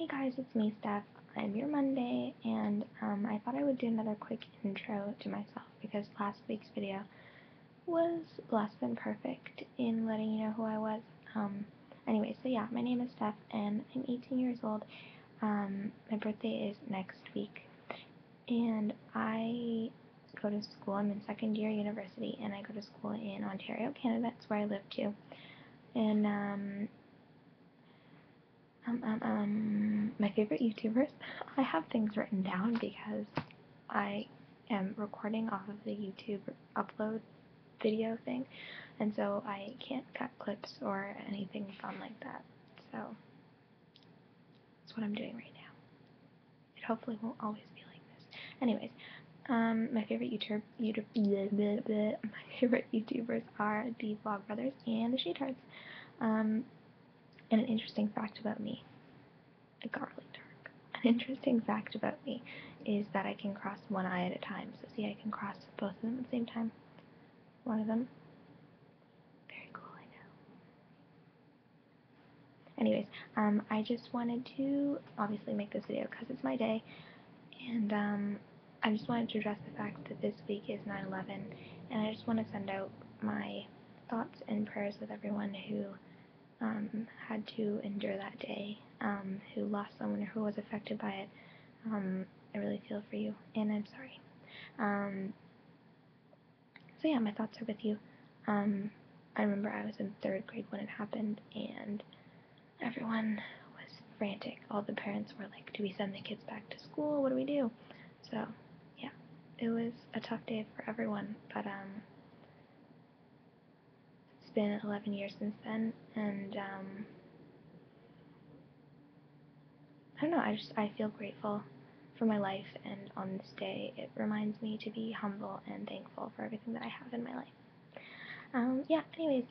Hey guys, it's me, Steph. I'm your Monday, and um, I thought I would do another quick intro to myself because last week's video was less than perfect in letting you know who I was. Um, anyway, so yeah, my name is Steph, and I'm 18 years old. Um, my birthday is next week, and I go to school. I'm in second year university, and I go to school in Ontario, Canada. That's where I live too. And um, um, um, um, my favorite YouTubers. I have things written down because I am recording off of the YouTube upload video thing, and so I can't cut clips or anything fun like that. So that's what I'm doing right now. It hopefully won't always be like this. Anyways, um, my favorite YouTube, YouTube, bleh, bleh, bleh, my favorite YouTubers are the Vlogbrothers and the Shaytards. Um, and an interesting fact about me, got really dark. An interesting fact about me is that I can cross one eye at a time. So see, I can cross both of them at the same time. One of them. Very cool, I know. Anyways, um, I just wanted to obviously make this video because it's my day, and um, I just wanted to address the fact that this week is 9/11, and I just want to send out my thoughts and prayers with everyone who um, had to endure that day, um, who lost someone or who was affected by it. Um, I really feel for you, and I'm sorry. Um, so yeah, my thoughts are with you. Um, I remember I was in third grade when it happened, and everyone was frantic. All the parents were like, "Do we send the kids back to school? What do we do?" So yeah, it was a tough day for everyone, but um, it's been 11 years since then, and um, I don't know. I just I feel grateful for my life, and on this day, it reminds me to be humble and thankful for everything that I have in my life. Um, yeah. Anyways,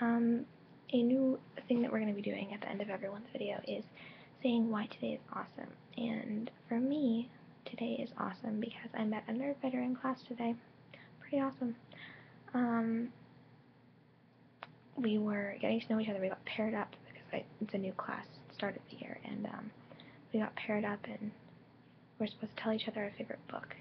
um, a new thing that we're going to be doing at the end of everyone's video is saying why today is awesome. And for me, today is awesome because I met a nerd in class today. Pretty awesome. Um, we were getting to know each other. We got paired up because I, it's a new class, started the year, and um, we got paired up and we're supposed to tell each other our favorite book.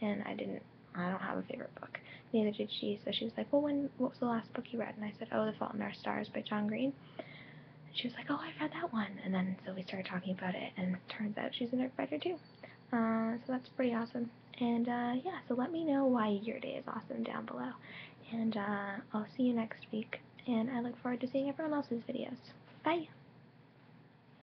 And I didn't. I don't have a favorite book. Neither did she. So she was like, "Well, when what was the last book you read?" And I said, "Oh, The Fault in Our Stars by John Green." And she was like, "Oh, I've read that one." And then so we started talking about it, and it turns out she's a nerd fighter too. Uh, so that's pretty awesome. And uh, yeah, so let me know why your day is awesome down below. And uh, I'll see you next week and I look forward to seeing everyone else's videos. Bye!